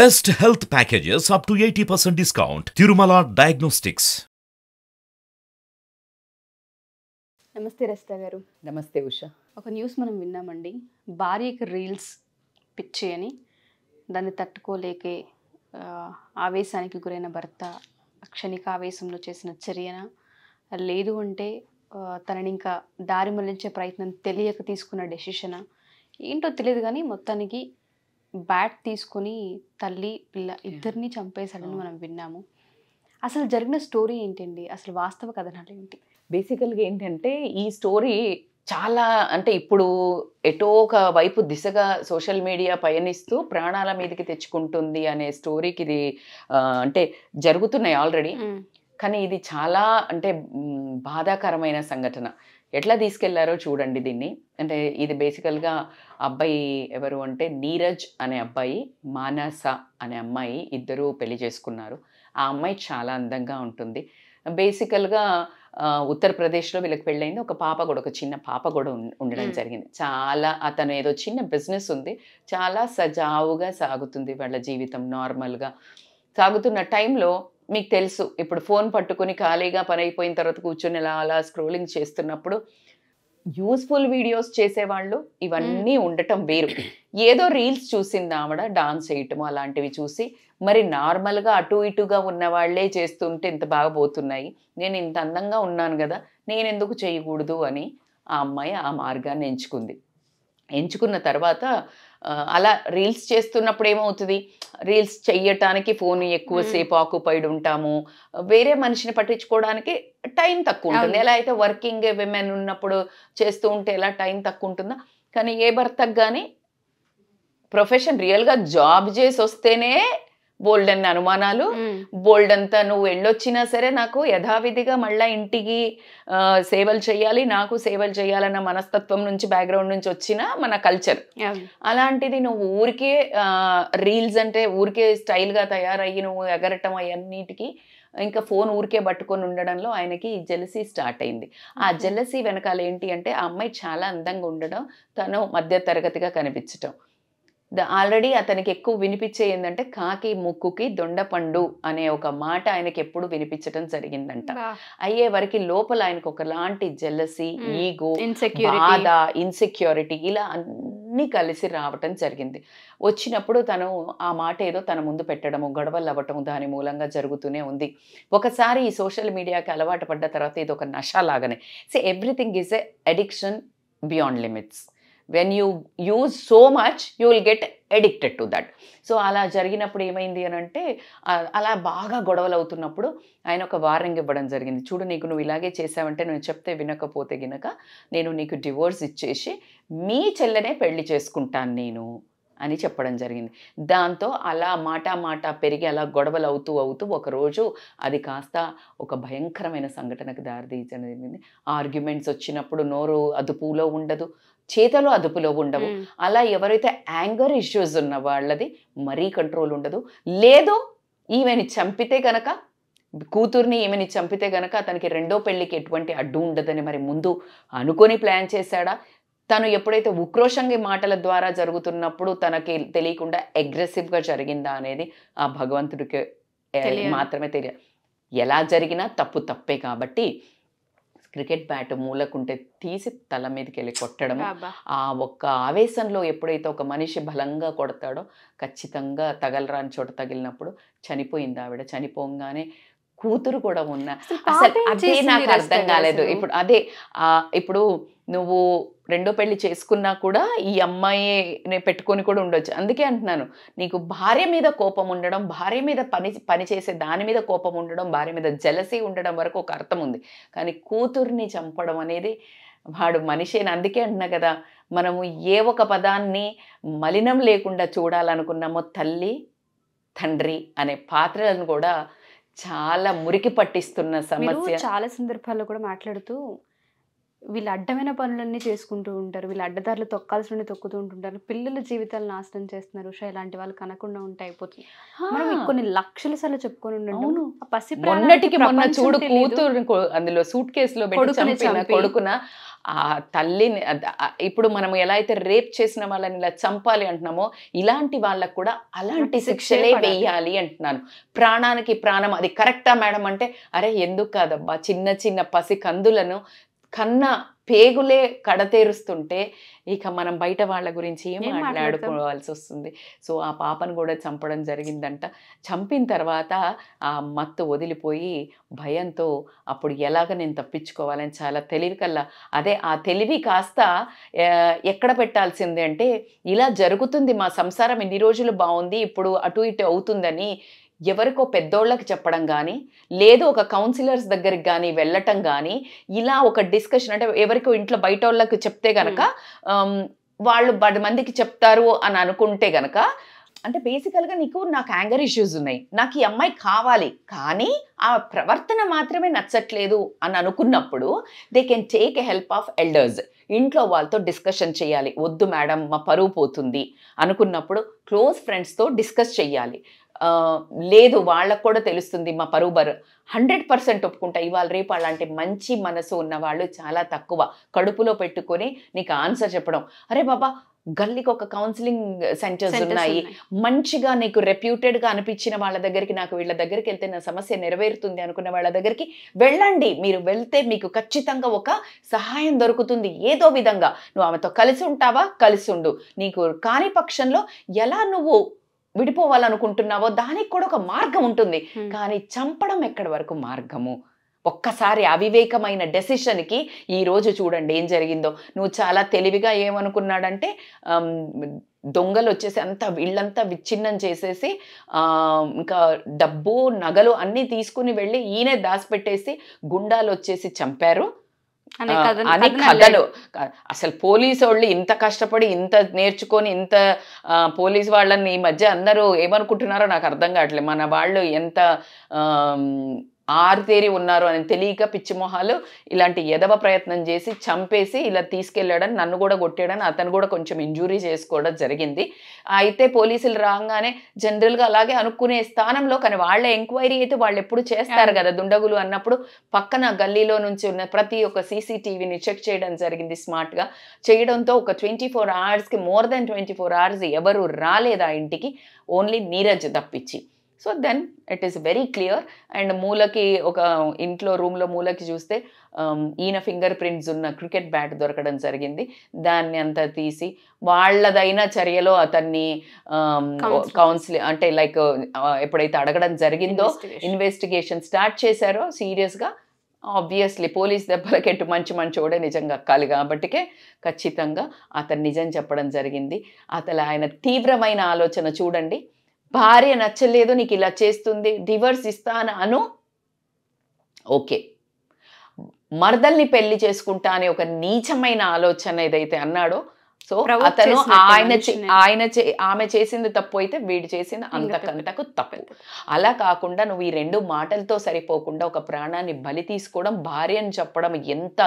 Best health packages up to 80% discount. Tirumala Diagnostics. నమస్తే రస్తా గారు నమస్తే ఉష ఒక న్యూస్ మనం విన్నామండి భార్యకి రీల్స్ పిచ్చి అని దాన్ని తట్టుకోలేకే ఆవేశానికి గురైన భర్త క్షణిక ఆవేశంలో చేసిన చర్యన లేదు అంటే తనని ఇంకా దారి మళ్ళించే ప్రయత్నం తెలియక తీసుకున్న డెసిషనా ఏంటో తెలియదు కానీ మొత్తానికి బ్యాట్ తీసుకొని తల్లి పిల్ల ఇద్దరిని చంపేశాడని మనం విన్నాము. అసలు జరిగిన స్టోరీ ఏంటండి? అసలు వాస్తవ కథనాలు ఏంటి? బేసికల్గా ఏంటంటే ఈ స్టోరీ చాలా అంటే ఇప్పుడు ఎటో ఒక వైపు దిశగా సోషల్ మీడియా పయనిస్తూ ప్రాణాల మీదకి తెచ్చుకుంటుంది అనే స్టోరీకి ఇది అంటే జరుగుతున్నాయి ఆల్రెడీ. కానీ ఇది చాలా అంటే బాధాకరమైన సంఘటన. ఎట్లా తీసుకెళ్ళారో చూడండి దీన్ని. అంటే ఇది బేసికల్గా అబ్బాయి ఎవరు అంటే నీరజ్ అనే అబ్బాయి మానస అనే అమ్మాయి ఇద్దరు పెళ్ళి చేసుకున్నారు. ఆ అమ్మాయి చాలా అందంగా ఉంటుంది. బేసికల్గా ఉత్తరప్రదేశ్లో వీళ్ళకి పెళ్ళైంది ఒక పాప కూడా ఒక చిన్న పాప కూడా ఉండడం. జరిగింది. చాలా అతను ఏదో చిన్న బిజినెస్ ఉంది. చాలా సజావుగా సాగుతుంది వాళ్ళ జీవితం నార్మల్గా. సాగుతున్న టైంలో మీకు తెలుసు. ఇప్పుడు ఫోన్ పట్టుకొని ఖాళీగా పని అయిపోయిన తర్వాత కూర్చొని అలా అలా స్క్రోలింగ్ చేస్తున్నప్పుడు యూస్ఫుల్ వీడియోస్ చేసేవాళ్ళు ఇవన్నీ ఉండటం వేరు. ఏదో రీల్స్ చూసింది ఆవిడ డాన్స్ చేయటము అలాంటివి చూసి మరి నార్మల్గా అటు ఇటుగా ఉన్న వాళ్ళే చేస్తుంటే ఇంత బాగా పోతున్నాయి. నేను ఇంత అందంగా ఉన్నాను కదా నేను ఎందుకు చేయకూడదు అని ఆ అమ్మాయి ఆ మార్గాన్ని ఎంచుకుంది. ఎంచుకున్న తర్వాత అలా రీల్స్ చేస్తున్నప్పుడు ఏమవుతుంది? రీల్స్ చెయ్యటానికి ఫోన్ ఎక్కువసేపు ఆక్యుపైడ్ ఉంటాము. వేరే మనిషిని పట్టించుకోవడానికి టైం తక్కువ ఉంటుంది. ఎలా అయితే వర్కింగ్ విమెన్ ఉన్నప్పుడు చేస్తూ ఉంటే ఎలా టైం తక్కువ ఉంటుందో? కానీ ఏ భర్తకు కానీ ప్రొఫెషన్ రియల్గా జాబ్ చేసి వస్తేనే బోల్డ్ అన్న అనుమానాలు. బోల్డ్ అంతా నువ్వు వెళ్ళొచ్చినా సరే నాకు యథావిధిగా మళ్ళా ఇంటికి సేవలు చేయాలి నాకు సేవలు చేయాలన్న మనస్తత్వం నుంచి బ్యాక్గ్రౌండ్ నుంచి వచ్చిన మన కల్చర్ అలాంటిది నువ్వు ఊరికే రీల్స్ అంటే ఊరికే స్టైల్గా తయారయ్యి నువ్వు ఎగరటం అవన్నిటికి ఇంకా ఫోన్ ఊరికే పట్టుకొని ఉండడంలో ఆయనకి జెలసీ స్టార్ట్ అయింది. ఆ జెలసీ వెనకాల ఏంటి అంటే ఆ అమ్మాయి చాలా అందంగా ఉండడం తను మధ్య తరగతిగా కనిపించటం. ఆల్రెడీ అతనికి ఎక్కువ వినిపించే ఏంటంటే కాకి ముక్కుకి దొండపండు అనే ఒక మాట ఆయనకి ఎప్పుడు వినిపించడం జరిగిందంట. అయ్యే వరకు లోపల ఆయనకు ఒకలాంటి జెలసీ. ఈగో బాధ ఇన్సెక్యూరిటీ ఇలా అన్నీ కలిసి రావటం జరిగింది. వచ్చినప్పుడు తను ఆ మాట ఏదో తన ముందు పెట్టడము గొడవలు అవ్వటము దాని మూలంగా జరుగుతూనే ఉంది. ఒకసారి ఈ సోషల్ మీడియాకి అలవాటు పడ్డ తర్వాత ఇది ఒక నష లాగానే. So everything is a addiction beyond limits when you use so much you will get addicted to that so అలా జరిగినప్పుడు ఏమైంది అని అంటే అలా బాగా గొడవలు అవుతున్నప్పుడు ఆయన ఒక వార్నింగ్ ఇవ్వడం జరిగింది. చూడు నీకు నువ్వు ఇలాగే చేసావంటే నువ్వు చెప్తే వినకపోతే గినక నేను నీకు డివోర్స్ ఇచ్చేసి మీ చెల్లెనే పెళ్ళి చేసుకుంటాను నేను అని చెప్పడం జరిగింది. దాంతో అలా మాట మాట పెరిగి అలా గొడవలు అవుతూ అవుతూ ఒకరోజు అది కాస్త ఒక భయంకరమైన సంఘటనకు దారితీయడం జరిగింది. ఆర్గ్యుమెంట్స్ వచ్చినప్పుడు నోరు అదుపులో ఉండదు. చేతలు అదుపులో ఉండవు. అలా ఎవరైతే యాంగర్ ఇష్యూస్ ఉన్న వాళ్ళది మరీ కంట్రోల్ ఉండదు. లేదు ఈమెని చంపితే గనక కూతుర్ని ఈమెని చంపితే గనక అతనికి రెండో పెళ్ళికి ఎటువంటి అడ్డు ఉండదని మరి ముందు అనుకొని ప్లాన్ చేశాడా? తను ఎప్పుడైతే ఉక్రోషంగి మాటల ద్వారా జరుగుతున్నప్పుడు తనకి తెలియకుండా అగ్రెసివ్గా జరిగిందా అనేది ఆ భగవంతుడికి. మాత్రమే తెలియదు ఎలా జరిగినా తప్పు తప్పే కాబట్టి క్రికెట్ బ్యాట్ మూలకుంటే తీసి తల మీదకి వెళ్ళి కొట్టడము ఆ ఒక్క ఆవేశంలో ఎప్పుడైతే ఒక మనిషి బలంగా కొడతాడో ఖచ్చితంగా తగలరాని చోట తగిలినప్పుడు చనిపోయింది ఆవిడ చనిపోగానే కూతురు కూడా ఉన్న. అసలు అదే నాకు అర్థం కాలేదు. ఇప్పుడు అదే ఇప్పుడు నువ్వు రెండో పెళ్ళి చేసుకున్నా కూడా ఈ అమ్మాయి పెట్టుకొని కూడా ఉండొచ్చు. అందుకే అంటున్నాను నీకు భార్య మీద కోపం ఉండడం భార్య మీద పని పని చేసే దాని మీద కోపం ఉండడం భార్య మీద జలసి ఉండడం వరకు ఒక అర్థం ఉంది. కానీ కూతుర్ని చంపడం అనేది వాడు మనిషిని? అందుకే అంటున్నా కదా మనము ఏ ఒక పదాన్ని మలినం లేకుండా చూడాలనుకున్నామో తల్లి తండ్రి అనే పాత్రలను కూడా చాలా మురికి పట్టిస్తున్న సమస్య చాలా సందర్భాల్లో కూడా మాట్లాడుతూ వీళ్ళు అడ్డమైన పనులన్నీ చేసుకుంటూ ఉంటారు వీళ్ళు అడ్డదారులు తొక్కాల్సిన తొక్కుతూ ఉంటుంటారు పిల్లల జీవితాలు నాశనం చేస్తున్నారు ఉషా ఇలాంటి వాళ్ళు కనకుండా ఉంటే అయిపోతుంది మనం. కొన్ని లక్షల సార్లు చెప్పుకొని ఆ పసి మొన్నటికి మొన్న చూడు. కూతురు అందులో సూట్ కేసులో. కొడుకున ఆ తల్లిని ఇప్పుడు మనం ఎలా అయితే రేప్ చేసిన వాళ్ళని ఇలా చంపాలి అంటున్నామో ఇలాంటి వాళ్ళకు కూడా అలాంటి అలాంటి శిక్షే శిక్షలే. వేయాలి అంటున్నాను ప్రాణానికి ప్రాణం అది కరెక్టా మేడం అంటే అరే ఎందుకు కాదబ్బా చిన్న చిన్న పసి కందులను కన్న పేగులే కడతేరుస్తుంటే ఇక మనం బయట వాళ్ళ గురించి ఏం? మాట్లాడుకోవాల్సి వస్తుంది. సో ఆ పాపను కూడా చంపడం జరిగిందంట. చంపిన తర్వాత ఆ మత్తు వదిలిపోయి భయంతో అప్పుడు ఎలాగ నేను తప్పించుకోవాలని చాలా తెలివి కల్లా. అదే ఆ తెలివి కాస్త ఎక్కడ పెట్టాల్సింది అంటే ఇలా జరుగుతుంది మా సంసారం ఇన్ని రోజులు బాగుంది ఇప్పుడు అటు ఇటు అవుతుందని ఎవరికో పెద్దోళ్ళకి చెప్పడం కానీ లేదు ఒక కౌన్సిలర్స్ దగ్గరికి కానీ వెళ్ళటం కానీ ఇలా ఒక డిస్కషన్ అంటే ఎవరికో ఇంట్లో బయట వాళ్ళకి చెప్తే గనక వాళ్ళు పది మందికి చెప్తారు అని అనుకుంటే గనక అంటే బేసికల్గా నీకు నాకు యాంగర్ ఇష్యూస్ ఉన్నాయి. నాకు ఈ అమ్మాయి కావాలి. కానీ ఆ ప్రవర్తన మాత్రమే నచ్చట్లేదు అని అనుకున్నప్పుడు they can take a help of elders ఇంట్లో వాళ్ళతో డిస్కషన్ చేయాలి. వద్దు మేడం మా పరువు పోతుంది అనుకున్నప్పుడు క్లోజ్ ఫ్రెండ్స్తో డిస్కస్ చేయాలి లేదు వాళ్ళకు కూడా తెలుస్తుంది మా పరువు బరు. హండ్రెడ్ పర్సెంట్ ఒప్పుకుంటా. ఇవాళ రేపు అలాంటి మంచి మనసు ఉన్న వాళ్ళు చాలా తక్కువ. కడుపులో పెట్టుకొని నీకు ఆన్సర్ చెప్పడం. అరే బాబా గల్లీకి ఒక కౌన్సిలింగ్ సెంటర్స్ ఉన్నాయి. మంచిగా నీకు రెప్యూటెడ్గా అనిపించిన వాళ్ళ దగ్గరికి నాకు వీళ్ళ దగ్గరికి వెళ్తే నా సమస్య నెరవేరుతుంది అనుకున్న వాళ్ళ దగ్గరికి వెళ్ళండి. మీరు వెళ్తే మీకు ఖచ్చితంగా ఒక సహాయం దొరుకుతుంది. ఏదో విధంగా. నువ్వు ఆమెతో కలిసి ఉంటావా? కలిసి ఉండు. నీకు కాని పక్షంలో ఎలా నువ్వు విడిపోవాలనుకుంటున్నావో దానికి కూడా ఒక మార్గం ఉంటుంది. కానీ చంపడం ఎక్కడి వరకు మార్గము? ఒక్కసారి అవివేకమైన డెసిషన్కి ఈ రోజు చూడండి ఏం జరిగిందో. నువ్వు చాలా తెలివిగా ఏమనుకున్నాడంటే దొంగలు వచ్చేసి అంతా వీళ్ళంతా విచ్ఛిన్నం చేసేసి ఆ, ఇంకా డబ్బు నగలు అన్నీ తీసుకుని వెళ్ళి ఈయనే దాచిపెట్టేసి గుండాలు వచ్చేసి చంపారు. అనే కథలు. అసలు పోలీసు వాళ్ళు ఇంత కష్టపడి ఇంత నేర్చుకొని ఇంత పోలీస్ వాళ్ళని ఈ మధ్య అందరూ ఏమనుకుంటున్నారో నాకు అర్థం కావట్లేదు. మన వాళ్ళు ఎంత ఆరుతేరి ఉన్నారు అని తెలియక పిచ్చిమొహాలు ఇలాంటి ఎదవ ప్రయత్నం చేసి చంపేసి ఇలా తీసుకెళ్ళాడని నన్ను కూడా కొట్టాడని అతను కూడా కొంచెం ఇంజూరీ చేసుకోవడం జరిగింది. అయితే పోలీసులు రాగానే జనరల్గా అలాగే అనుకునే స్థానంలో కానీ వాళ్ళ ఎంక్వైరీ అయితే వాళ్ళు ఎప్పుడు చేస్తారు కదా దుండగులు అన్నప్పుడు పక్కన గల్లీలో నుంచి ఉన్న ప్రతి ఒక్క సీసీటీవీని చెక్ చేయడం జరిగింది స్మార్ట్గా. చేయడంతో ఒక ట్వంటీ ఫోర్ అవర్స్కి more than twenty four hours ఎవరు రాలేదు ఆ ఇంటికి. ఓన్లీ నీరజ్ తప్పించి. So then it is very clear and మూలకి ఒక ఇంట్లో రూమ్లో మూలకి చూస్తే um, ఈయన ఫింగర్ ప్రింట్స్ ఉన్న క్రికెట్ బ్యాట్ దొరకడం జరిగింది దాన్ని అంతా తీసి వాళ్ళదైన చర్యలో అతన్ని. కౌన్సిలింగ్ అంటే లైక్ ఎప్పుడైతే అడగడం జరిగిందో. ఇన్వెస్టిగేషన్ స్టార్ట్ చేశారో సీరియస్గా ఆబ్వియస్లీ పోలీస్ దెబ్బలకెట్టు మంచి మంచోడే నిజంగా అక్కాలి కాబట్టికే ఖచ్చితంగా అతను నిజం చెప్పడం జరిగింది అతను ఆయన తీవ్రమైన ఆలోచన చూడండి భార్య నచ్చలేదు నీకు ఇలా చేస్తుంది డివర్స్ ఇస్తాను అను ఓకే. మరదల్ని పెళ్ళి చేసుకుంటా అనే ఒక నీచమైన ఆలోచన ఏదైతే అన్నాడో సో అతను ఆయన. ఆయన ఆమె చేసింది తప్పు అయితే వీడు చేసింది అంతకంతకు తప్పు. అలా కాకుండా నువ్వు ఈ రెండు మాటలతో సరిపోకుండా ఒక ప్రాణాన్ని బలి తీసుకోవడం భార్య అని చెప్పడం ఎంత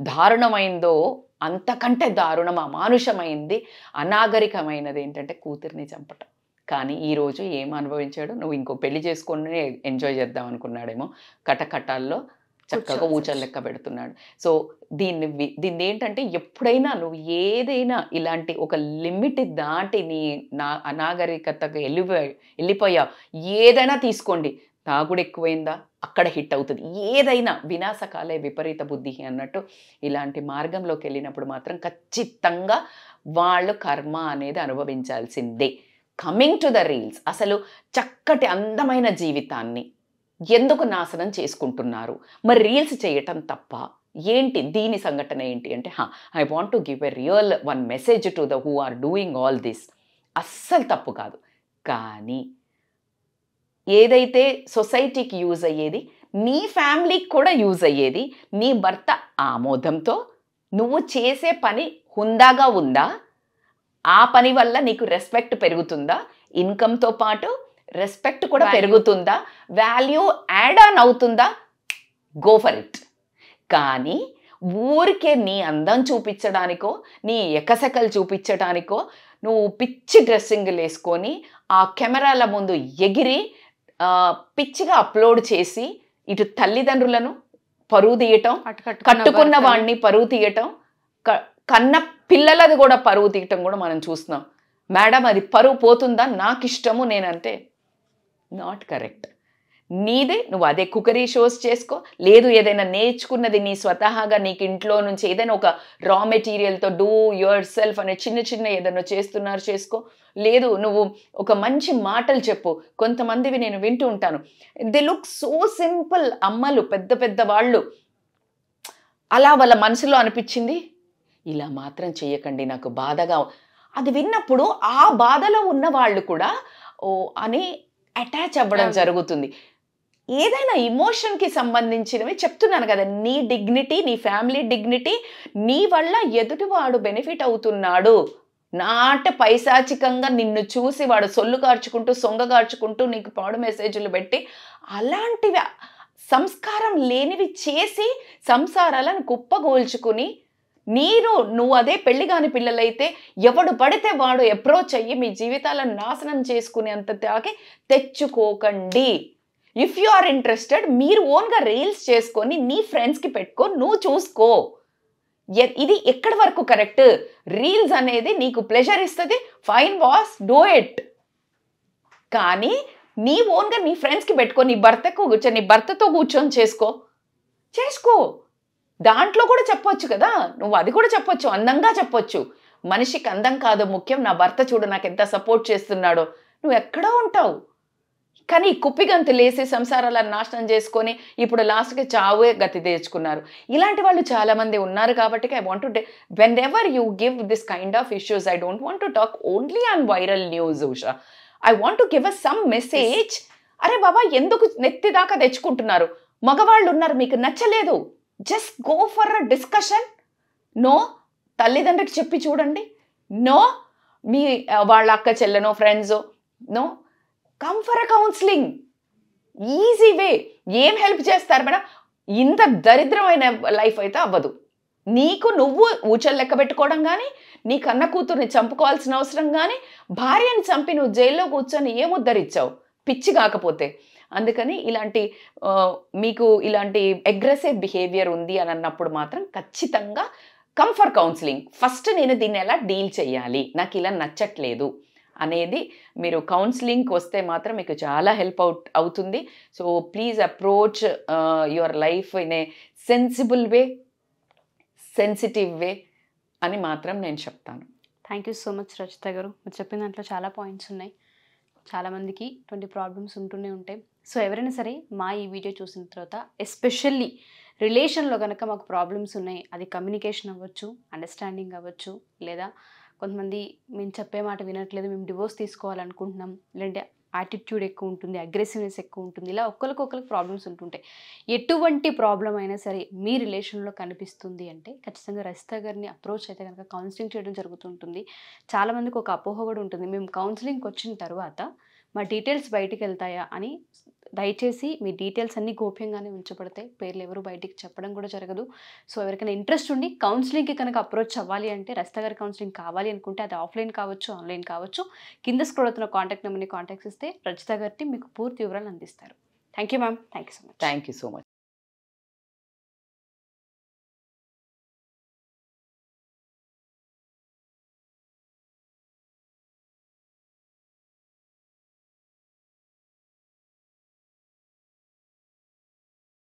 దారుణమైందో అంతకంటే దారుణం అమానుషమైంది అనాగరికమైనది ఏంటంటే కూతుర్ని చంపటం. కానీ ఈ రోజు ఏం అనుభవించాడు నువ్వు ఇంకో పెళ్ళి చేసుకొని ఎంజాయ్ చేద్దాం అనుకున్నాడేమో కటకటాల్లో చక్కగా ఊచలు లెక్క పెడుతున్నాడు. సో దీన్ని దీన్ని ఏంటంటే ఎప్పుడైనా నువ్వు ఏదైనా ఇలాంటి ఒక లిమిట్ దాటి నీ నా అనాగరికతకు వెళ్ళిపోయి వెళ్ళిపోయావు ఏదైనా తీసుకోండి. తాగుడు ఎక్కువైందా? అక్కడ హిట్ అవుతుంది. ఏదైనా వినాశకాలే విపరీత బుద్ధి అన్నట్టు ఇలాంటి మార్గంలోకి వెళ్ళినప్పుడు మాత్రం ఖచ్చితంగా వాళ్ళు కర్మ అనేది అనుభవించాల్సిందే. కమింగ్ టు ద రీల్స్ అసలు చక్కటి అందమైన జీవితాన్ని ఎందుకు నాశనం చేసుకుంటున్నారు? మరి రీల్స్ చేయటం తప్ప ఏంటి? దీని సంఘటన ఏంటి? అంటే హా I want to give a real one message to the who are doing all this అస్సలు తప్పు కాదు. కానీ ఏదైతే సొసైటీకి యూజ్ అయ్యేది నీ ఫ్యామిలీకి కూడా యూజ్ అయ్యేది నీ భర్త ఆమోదంతో నువ్వు చేసే పని హుందాగా ఉందా? ఆ పని వల్ల నీకు రెస్పెక్ట్ పెరుగుతుందా ఇన్కమ్తో పాటు రెస్పెక్ట్ కూడా. పెరుగుతుందా వాల్యూ యాడ్ ఆన్ అవుతుందా గో ఫర్ ఇట్ కానీ ఊరికే నీ అందం చూపించడానికో నీ ఎకసెకలు చూపించడానికో నువ్వు పిచ్చి డ్రెస్సింగ్లు వేసుకొని ఆ కెమెరాల ముందు ఎగిరి పిచ్చిగా అప్లోడ్ చేసి ఇటు తల్లిదండ్రులను పరువు తీయటం కట్టుకున్న. వాడిని పరువు తీయటం క- కన్న పిల్లలది కూడా పరువు తీయటం కూడా మనం చూస్తున్నాం. మేడం అది పరువు పోతుందా? నాకు ఇష్టము నేనంటే నాట్ కరెక్ట్. నీదే నువ్వు అదే కుకరీ షోస్ చేసుకో. లేదు ఏదైనా నేర్చుకున్నది నీ స్వతహాగా నీకు ఇంట్లో నుంచి ఏదైనా ఒక రా మెటీరియల్తో డూ యువర్ సెల్ఫ్ అనే చిన్న చిన్న ఏదైనా చేస్తున్నారు చేసుకో. లేదు నువ్వు ఒక మంచి మాటలు చెప్పు. కొంతమందివి నేను వింటూ ఉంటాను. దే లుక్ సో సింపుల్ అమ్మలు పెద్ద పెద్ద వాళ్ళు. అలా వాళ్ళ మనసులో అనిపించింది? ఇలా మాత్రం చేయకండి నాకు బాధగా అది విన్నప్పుడు ఆ బాధలో ఉన్న వాళ్ళు కూడా ఓ అని అటాచ్ అవ్వడం. జరుగుతుంది ఏదైనా ఇమోషన్కి సంబంధించినవి చెప్తున్నాను కదా నీ డిగ్నిటీ నీ ఫ్యామిలీ డిగ్నిటీ నీ వల్ల ఎదుటివాడు బెనిఫిట్ అవుతున్నాడు నాట పైశాచికంగా నిన్ను చూసి వాడు సొల్లు కార్చుకుంటూ సొంగ కార్చుకుంటూ నీకు పాడు మెసేజ్లు పెట్టి అలాంటివి సంస్కారం లేనివి చేసి సంసారాలను కుప్పగోల్చుకుని మీరు నువ్వు అదే పెళ్ళి కాని పిల్లలైతే ఎవడు పడితే వాడు అప్రోచ్ అయ్యి మీ జీవితాలను నాశనం చేసుకునేంత దాకే తెచ్చుకోకండి. ఇఫ్ యు ఆర్ ఇంట్రెస్టెడ్ మీరు ఓన్గా రీల్స్ చేసుకొని నీ ఫ్రెండ్స్కి పెట్టుకో నువ్వు చూసుకో. ఇది ఎక్కడి వరకు కరెక్ట్ రీల్స్ అనేది నీకు ప్లెజర్ ఇస్తుంది ఫైన్ వాస్ డూ ఇట్ కానీ నీ ఓన్గా నీ ఫ్రెండ్స్కి పెట్టుకో నీ భర్తకు కూర్చో నీ భర్తతో కూర్చొని చేసుకో. చేసుకో. దాంట్లో కూడా చెప్పొచ్చు కదా. నువ్వు అది కూడా చెప్పొచ్చు అందంగా చెప్పొచ్చు. మనిషికి అందం కాదు ముఖ్యం. నా భర్త చూడు నాకు ఎంత సపోర్ట్ చేస్తున్నాడో. నువ్వు ఎక్కడో ఉంటావు. కానీ ఈ కుప్పిగంతు లేసి సంసారాలను నాశనం చేసుకొని ఇప్పుడు లాస్ట్కి చావే గతి తెచ్చుకున్నారు. ఇలాంటి వాళ్ళు చాలా మంది ఉన్నారు కాబట్టి I want to whenever you give this kind of issues I don't want to talk only on viral news Usha I want to give a some message అరే బాబా ఎందుకు నెత్తి దాకా తెచ్చుకుంటున్నారు? మగవాళ్ళు ఉన్నారు మీకు నచ్చలేదు. Just go for a discussion no తల్లిదండ్రికి చెప్పి చూడండి. నో మీ వాళ్ళ అక్క చెల్లెనో ఫ్రెండ్సో no come for a counselling easy way ఏం హెల్ప్ చేస్తారు మేడం? ఇంత దరిద్రమైన లైఫ్ అయితే అవ్వదు. నీకు నువ్వు ఊచలు లెక్క పెట్టుకోవడం కానీ నీ కన్న కూతుర్ని చంపుకోవాల్సిన అవసరం కానీ భార్యని చంపి నువ్వు జైల్లో కూర్చొని ఏముద్దరిచ్చావు పిచ్చి కాకపోతే. అందుకని ఇలాంటి మీకు ఇలాంటి అగ్రెసివ్ బిహేవియర్ ఉంది అని అన్నప్పుడు మాత్రం ఖచ్చితంగా కమ్ ఫర్ కౌన్సిలింగ్ ఫస్ట్ నేను దీన్ని ఎలా డీల్ చేయాలి? నాకు ఇలా నచ్చట్లేదు అనేది మీరు కౌన్సిలింగ్కి వస్తే మాత్రం మీకు చాలా హెల్ప్ అవుట్ అవుతుంది. So please approach your life in a sensible way sensitive way అని మాత్రం నేను చెప్తాను. Thank you so much Rachita గారు. మీరు చెప్పిన దాంట్లో చాలా పాయింట్స్ ఉన్నాయి. చాలామందికి ఇటువంటి ప్రాబ్లమ్స్ ఉంటూనే ఉంటాయి సో ఎవరైనా సరే మా ఈ వీడియో చూసిన తర్వాత ఎస్పెషల్లీ రిలేషన్లో కనుక మాకు ప్రాబ్లమ్స్ ఉన్నాయి అది కమ్యూనికేషన్ అవ్వచ్చు అండర్స్టాండింగ్ అవ్వచ్చు లేదా కొంతమంది మేము చెప్పే మాట వినట్లేదు మేము డివోర్స్ తీసుకోవాలనుకుంటున్నాం లేదంటే యాటిట్యూడ్ ఎక్కువ ఉంటుంది అగ్రెసివ్నెస్ ఎక్కువ ఉంటుంది ఇలా ఒక్కరికొకరికి ప్రాబ్లమ్స్ ఉంటుంటాయి. ఎటువంటి ప్రాబ్లం అయినా సరే మీ రిలేషన్లో కనిపిస్తుంది అంటే ఖచ్చితంగా రజిత గారిని అప్రోచ్ అయితే కనుక కౌన్సిలింగ్ చేయడం జరుగుతుంటుంది. చాలామందికి ఒక అపోహ కూడా ఉంటుంది. మేము కౌన్సిలింగ్కి వచ్చిన తర్వాత మా డీటెయిల్స్ బయటికి వెళ్తాయా అని దయచేసి మీ డీటెయిల్స్ అన్నీ గోప్యంగానే ఉంచబడతాయి. పేర్లు ఎవరు బయటికి చెప్పడం కూడా జరగదు. సో ఎవరికైనా ఇంట్రెస్ట్ ఉండి కౌన్సిలింగ్కి కనుక అప్రోచ్ అవ్వాలి అంటే రస్తగారి కౌన్సిలింగ్ కావాలి అనుకుంటే అది ఆఫ్లైన్ కావచ్చు ఆన్లైన్ కావచ్చు. కింద స్క్రోల్ అవుతున్న కాంటాక్ట్ నెంబర్ని కాంటాక్ట్స్ ఇస్తే రజిత గారిని మీకు పూర్తి వివరాలు అందిస్తారు. Thank you ma'am. Thank you so much. Thank you so much.